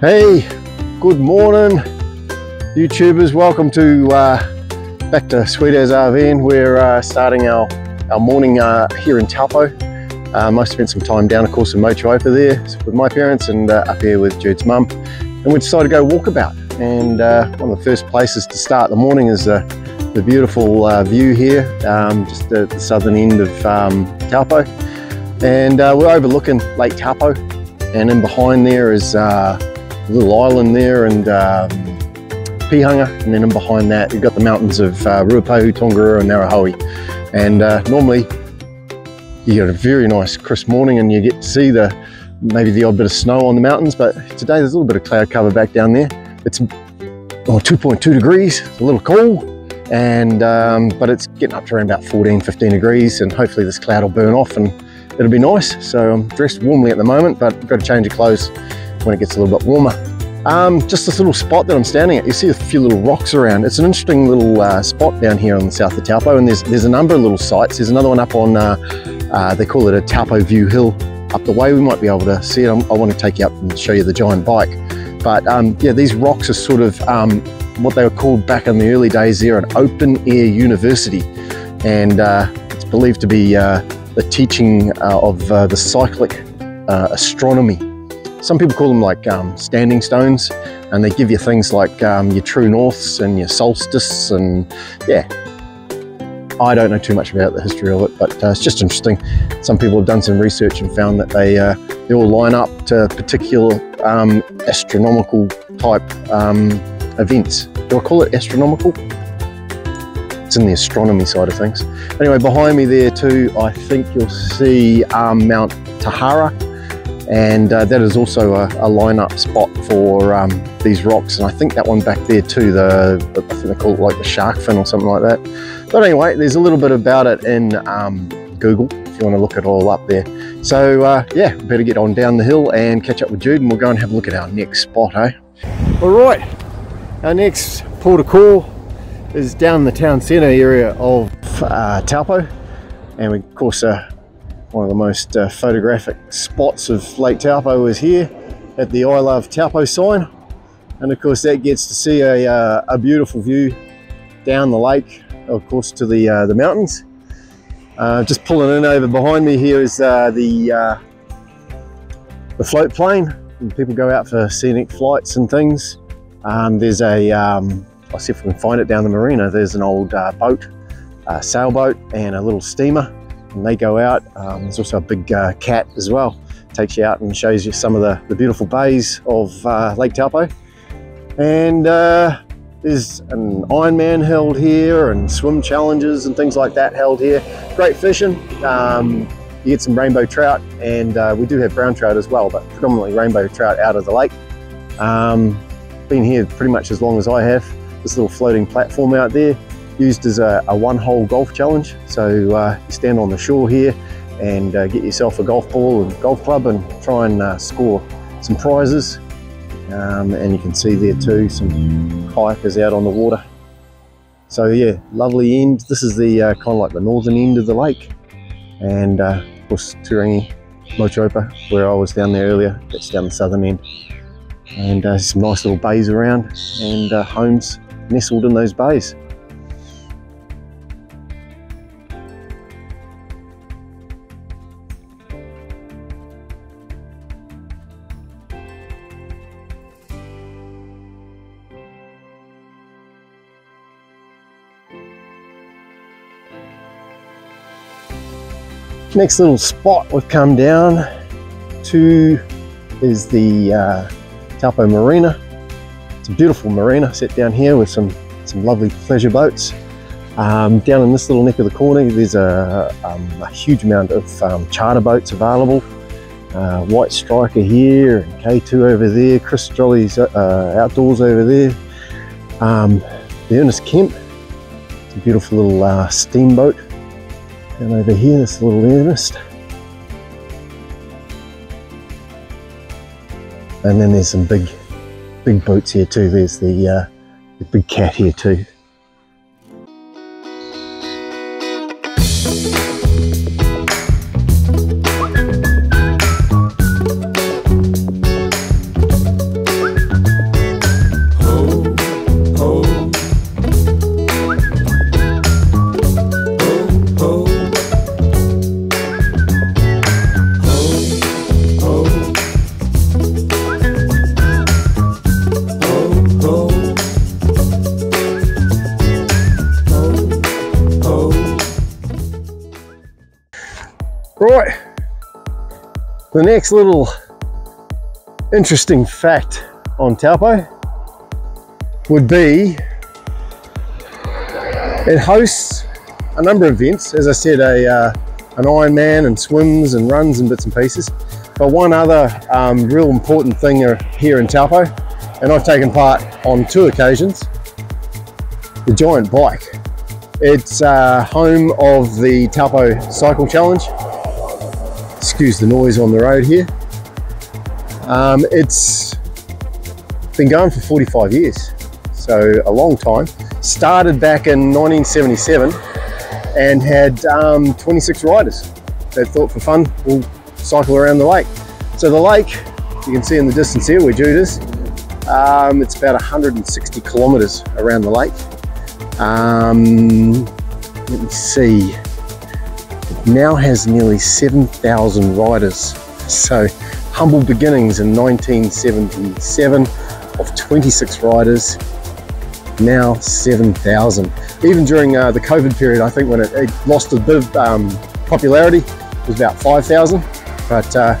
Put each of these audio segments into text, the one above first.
Hey, good morning, YouTubers. Welcome to uh, back to Sweet as RVing. We're uh, starting our, our morning uh, here in Taupo. I spent some time down, of course, in Motuoapa there with my parents and uh, up here with Jude's mum. And we decided to go walkabout. And uh, one of the first places to start the morning is uh, the beautiful view here, um, just at the southern end of um, Taupo. And we're overlooking Lake Taupo. And in behind there is little island there and um, Pihanga, and then in behind that you've got the mountains of uh, Ruapehu, Tongariro and Ngauruhoe. And uh, normally you get a very nice crisp morning and you get to see the maybe the odd bit of snow on the mountains, but today there's a little bit of cloud cover back down there. It's oh, 2.2 degrees, a little cool, and um, but it's getting up to around about 14, 15 degrees, and hopefully this cloud will burn off and it'll be nice. So I'm dressed warmly at the moment, but I've got to change of clothes when it gets a little bit warmer. Um, just this little spot that I'm standing at, you see a few little rocks around. It's an interesting little uh, spot down here on the south of Taupo, and there's there's a number of little sites. There's another one up on, uh, uh, they call it a Taupo View Hill up the way. We might be able to see it. I'm, i want to take you up and show you the giant bike. But um, yeah, these rocks are sort of um, what they were called back in the early days there, an open air university. And uh, it's believed to be uh, the teaching uh, of the cyclic astronomy some people call them like um, standing stones and they give you things like um, your true norths and your solstice and yeah. I don't know too much about the history of it, but uh, it's just interesting. Some people have done some research and found that they, uh, they all line up to particular um, astronomical type um, events. Do I call it astronomical? It's in the astronomy side of things. Anyway, behind me there too, I think you'll see um, Mount Tauhara and uh, that is also a, a lineup spot for um, these rocks. And I think that one back there too the, the, I think they call it like the shark fin or something like that. But anyway there's a little bit about it in um, Google if you want to look it all up there. So uh, yeah better get on down the hill and catch up with Jude and we'll go and have a look at our next spot eh? All right our next port of call is down the town centre area of uh, Taupo. And we of course uh, one of the most uh, photographic spots of Lake Taupo is here at the I Love Taupo sign. And of course that gets to see a, uh, a beautiful view down the lake, of course to the, uh, the mountains. Uh, just pulling in over behind me here is uh, the, uh, the float plane. And people go out for scenic flights and things. Um, there's a, um, I'll see if we can find it down the marina. There's an old boat, sailboat and a little steamer and they go out. Um, there's also a big uh, cat as well. Takes you out and shows you some of the, the beautiful bays of uh, Lake Taupo. And uh, there's an Ironman held here and swim challenges and things like that held here. Great fishing. Um, you get some rainbow trout and uh, we do have brown trout as well, but predominantly rainbow trout out of the lake. Um, been here pretty much as long as I have. This little floating platform out there used as a, a one-hole golf challenge. So uh, you stand on the shore here and uh, get yourself a golf ball and golf club and try and uh, score some prizes. Um, and you can see there too some kayakers out on the water. So yeah, lovely end. This is the uh, kind of like the northern end of the lake. And uh, of course Turangi, Motuoapa, where I was down there earlier, that's down the southern end. And uh, some nice little bays around and homes nestled in those bays. Next little spot we've come down to is the uh, Taupo Marina. It's a beautiful marina set down here with some, some lovely pleasure boats. Um, down in this little neck of the corner there's a, um, a huge amount of um, charter boats available. Uh, White Striker here and K2 over there, Chris Jolly's uh, Outdoors over there. Um, the Ernest Kemp, it's a beautiful little uh, steamboat and over here, this little Ernest. And then there's some big, big boats here too. There's the, uh, the big cat here too. The next little interesting fact on Taupo would be it hosts a number of events. As I said, a uh, an Ironman and swims and runs and bits and pieces. But one other um, real important thing here in Taupo, and I've taken part on two occasions, the Giant Bike. It's uh, home of the Taupo Cycle Challenge. Excuse the noise on the road here. Um, it's been going for 45 years, so a long time. Started back in 1977 and had um, 26 riders that thought for fun, we'll cycle around the lake. So the lake, you can see in the distance here where Jude is, um, it's about 160 kilometers around the lake. Um, let me see, now has nearly 7,000 riders. So humble beginnings in 1977 of 26 riders, now 7,000. Even during uh, the COVID period, I think when it, it lost a bit of um, popularity, it was about 5,000, but uh,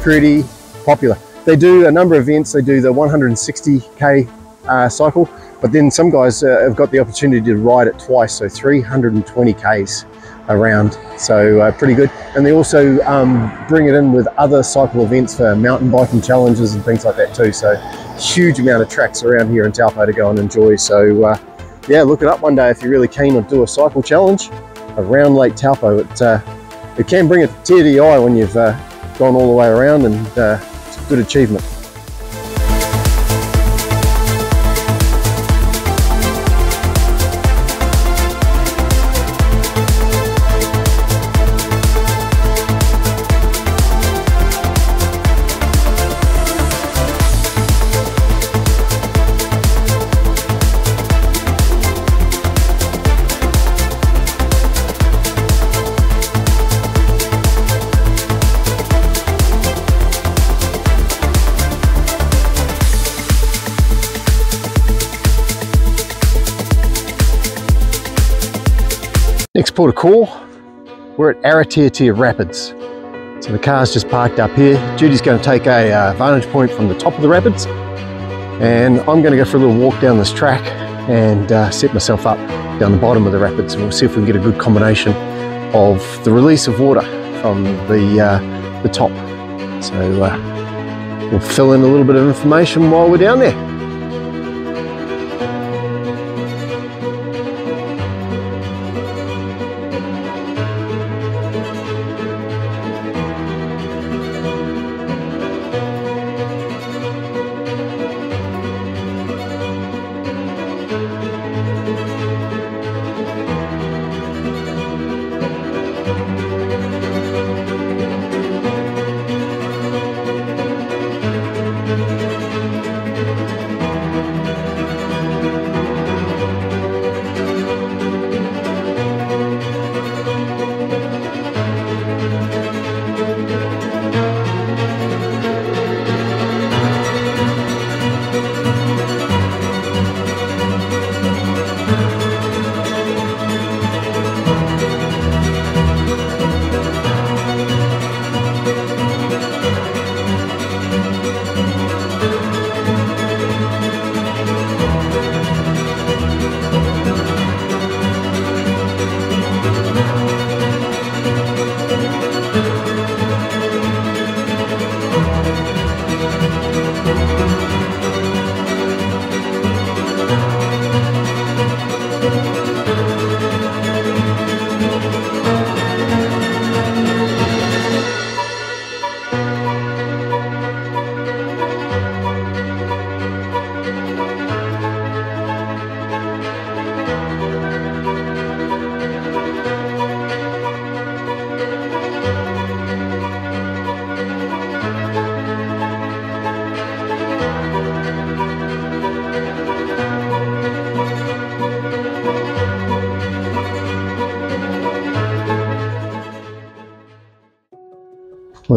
pretty popular. They do a number of events. They do the 160k uh, cycle, but then some guys uh, have got the opportunity to ride it twice, so 320Ks around, so uh, pretty good. And they also um, bring it in with other cycle events for mountain biking challenges and things like that too. So huge amount of tracks around here in Taupo to go and enjoy. So uh, yeah, look it up one day if you're really keen to do a cycle challenge around Lake Taupo. It, uh, it can bring a tear to the eye when you've uh, gone all the way around and uh, it's a good achievement. Next port of call, we're at Aratiatia Rapids. So the car's just parked up here. Judy's going to take a uh, vantage point from the top of the rapids and I'm going to go for a little walk down this track and uh, set myself up down the bottom of the rapids and we'll see if we can get a good combination of the release of water from the, uh, the top. So uh, we'll fill in a little bit of information while we're down there.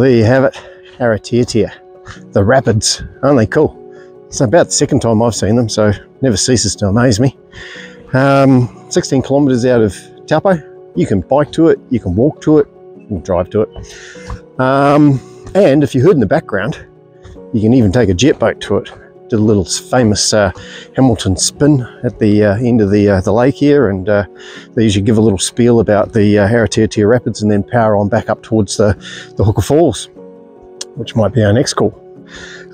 There you have it, Aratiatia, the rapids. Aren't they cool? It's about the second time I've seen them, so never ceases to amaze me. Um, 16 kilometres out of Taupo. You can bike to it, you can walk to it, you can drive to it. Um, And if you heard in the background, you can even take a jet boat to it. Did a little famous uh, Hamilton spin at the uh, end of the uh, the lake here, and uh, they usually give a little spiel about the uh, Rapids and then power on back up towards the, the Huka Falls, which might be our next call.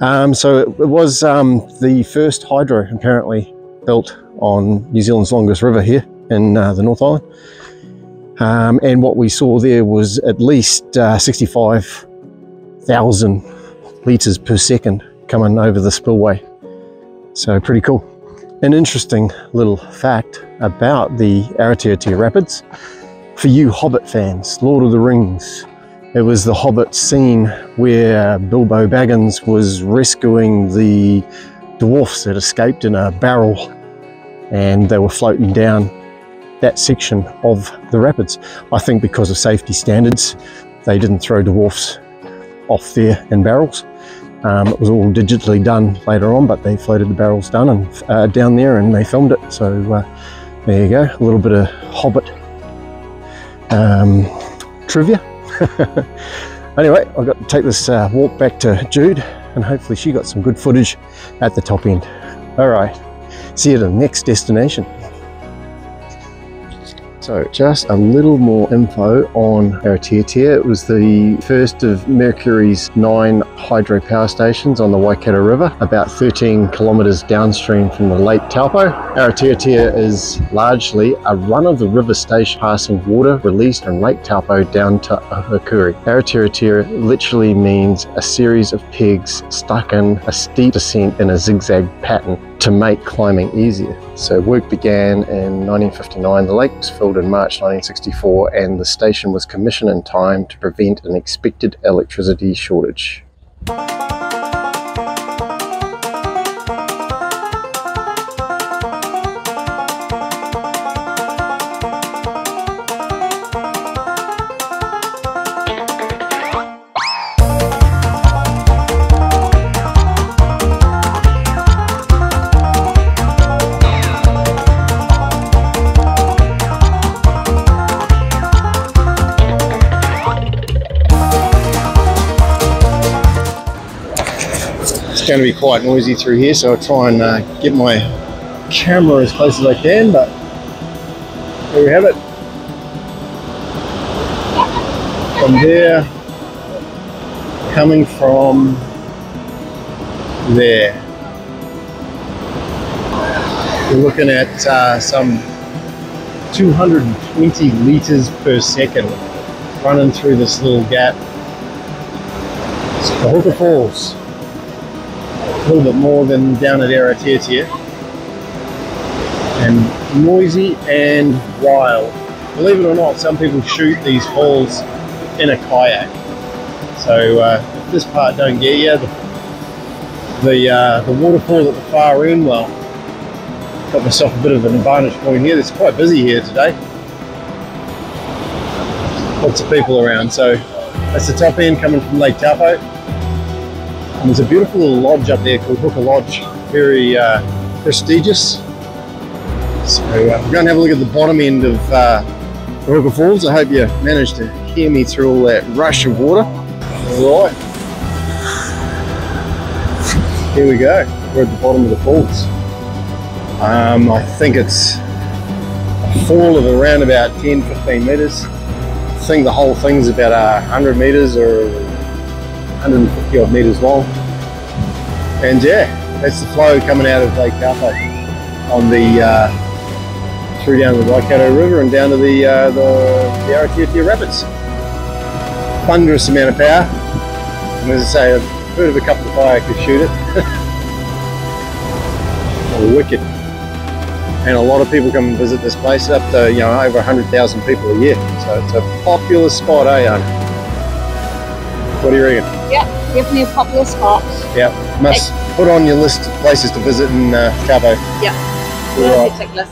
Um, so it, it was um, the first hydro apparently built on New Zealand's longest river here in uh, the North Island. Um, and what we saw there was at least uh, 65,000 litres per second coming over the spillway. So pretty cool. An interesting little fact about the Aratiatia Rapids. For you Hobbit fans, Lord of the Rings, it was the Hobbit scene where Bilbo Baggins was rescuing the dwarfs that escaped in a barrel and they were floating down that section of the rapids. I think because of safety standards, they didn't throw dwarfs off there in barrels. Um, it was all digitally done later on, but they floated the barrels down and uh, down there and they filmed it. So uh, there you go, a little bit of Hobbit um, trivia. anyway, I've got to take this uh, walk back to Jude and hopefully she got some good footage at the top end. All right, see you at the next destination. So just a little more info on Aratiatia. It was the first of Mercury's nine hydro power stations on the Waikato River, about 13 kilometres downstream from the Lake Taupo. Aratiatia is largely a run-of-the-river station passing water released from Lake Taupo down to Ohakuri. Aratiatia literally means a series of pegs stuck in a steep descent in a zigzag pattern to make climbing easier. So work began in 1959. The lake was filled in March 1964 and the station was commissioned in time to prevent an expected electricity shortage. It's going to be quite noisy through here, so I'll try and uh, get my camera as close as I can, but there we have it. From there, coming from there. We're looking at uh, some 220 litres per second running through this little gap. It's the Huka Falls a little bit more than down at Aratiatia and noisy and wild. Believe it or not, some people shoot these falls in a kayak. So uh, if this part don't get you, the the, uh, the waterfall at the far end, well, got myself a bit of an advantage point here. It's quite busy here today. Lots of people around. So that's the top end coming from Lake Taupo. And there's a beautiful little lodge up there called Huka Lodge, very uh, prestigious. So uh, we're going to have a look at the bottom end of uh, Huka Falls. I hope you managed to hear me through all that rush of water. All right. Here we go. We're at the bottom of the falls. Um, I think it's a fall of around about 10, 15 meters. I think the whole thing's about 100 meters or 150 odd meters long. And yeah, that's the flow coming out of Lake Taupo on the uh, through down the Waikato River and down to the uh, the, the Aratiatia Rapids. Thunderous amount of power. And as I say, I've heard of a couple of fire could shoot it. oh, wicked. And a lot of people come and visit this place, up to you know over 100,000 people a year. So it's a popular spot, eh, Anna? What do you reckon? Definitely a popular spot. Yeah, must put on your list of places to visit in uh, Cabo. Yeah, Right. yeah. tick list.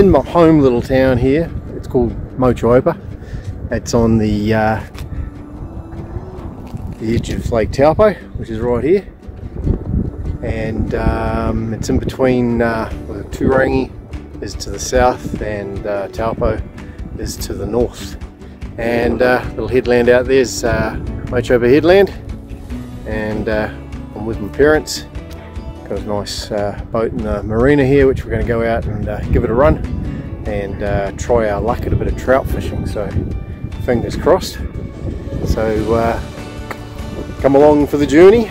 In my home little town here. It's called Motuoapa. It's on the uh, the edge of Lake Taupo, which is right here. And um, it's in between uh, well, Turangi is to the south and uh, Taupo is to the north. And uh, little headland out there is uh, Headland. And uh, I'm with my parents. Got a nice uh, boat in the marina here, which we're going to go out and uh, give it a run and uh, try our luck at a bit of trout fishing. So fingers crossed. So uh, come along for the journey.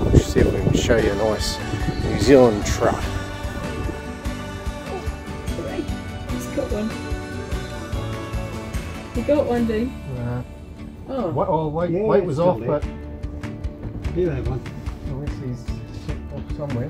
We'll see if we can show you a nice New Zealand trout. He's got one. He got one, dude. Uh, Oh. oh, wait, Yeah, weight was off, there. but You have one. unless he's off somewhere.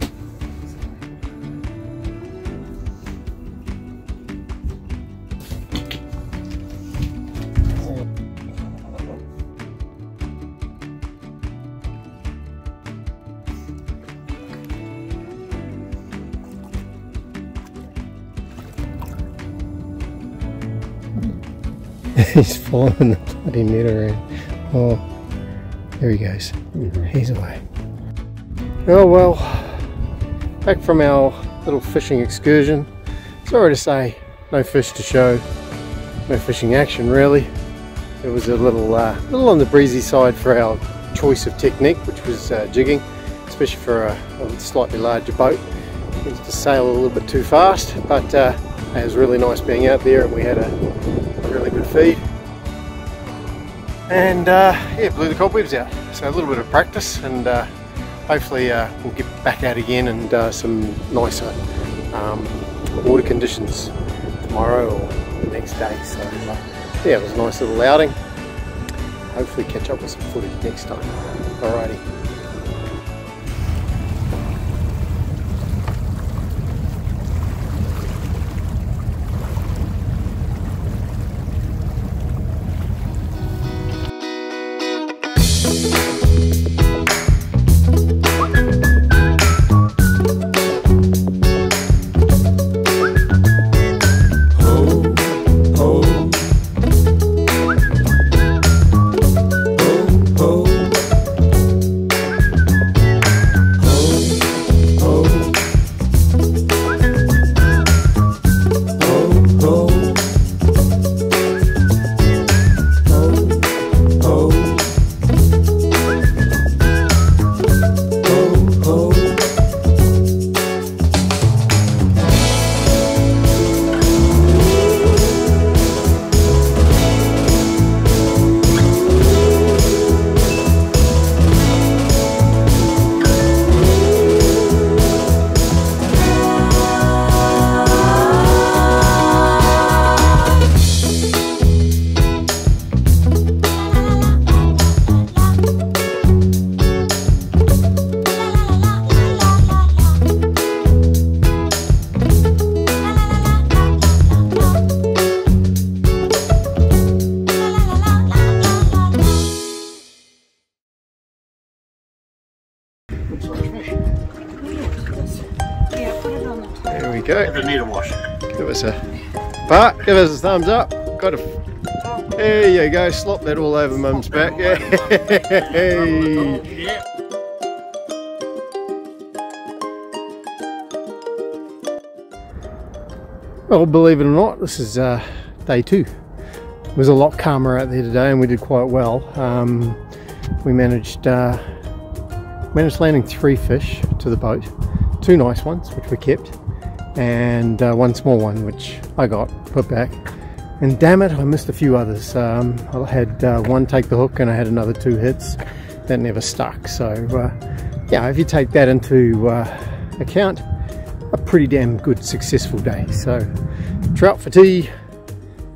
He's following the bloody around. Oh, there he goes. Mm-hmm. He's away. Oh well, back from our little fishing excursion. Sorry to say, no fish to show, no fishing action really. It was a little, uh, little on the breezy side for our choice of technique, which was uh, jigging, especially for a, a slightly larger boat. It used to sail a little bit too fast, but uh, it was really nice being out there, and we had a, a really good feed. And uh, yeah, blew the cobwebs out. So a little bit of practice, and uh, hopefully uh, we'll get back out again and uh, some nicer um, water conditions tomorrow or the next day. So uh, yeah, it was a nice little outing. Hopefully catch up with some footage next time. Alrighty. Give us a thumbs up. Got a there you go, slop that all over mum's back. Yeah. Well, believe it or not, this is uh, day two. It was a lot calmer out there today, and we did quite well. Um, we managed uh, managed landing three fish to the boat, two nice ones which we kept, and uh, one small one which I got put back. And damn it, I missed a few others. Um, I had uh, one take the hook, and I had another two hits that never stuck. So uh, yeah, if you take that into uh, account, a pretty damn good successful day. So trout for tea.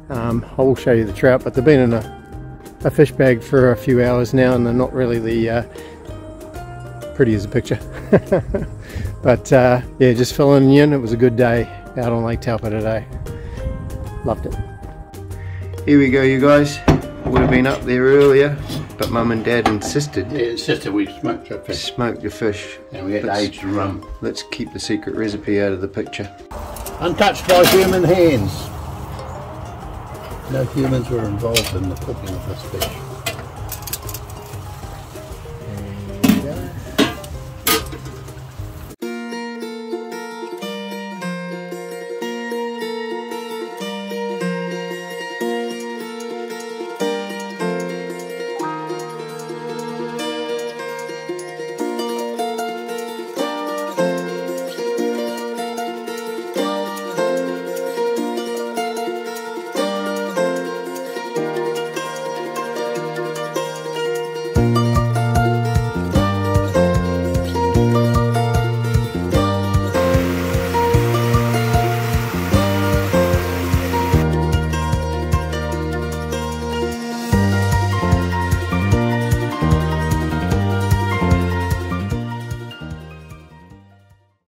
Um, I will show you the trout, but they've been in a, a fish bag for a few hours now, and they're not really the uh, pretty as a picture. but uh, yeah, just filling in. It was a good day out on Lake Taupo today. Loved it. Here we go, you guys. Would have been up there earlier, but Mum and Dad insisted. Yeah, it's just that we smoked our fish Smoke the fish. and we had Let's- aged rum. Let's keep the secret recipe out of the picture. Untouched by human hands. No humans were involved in the cooking of this fish.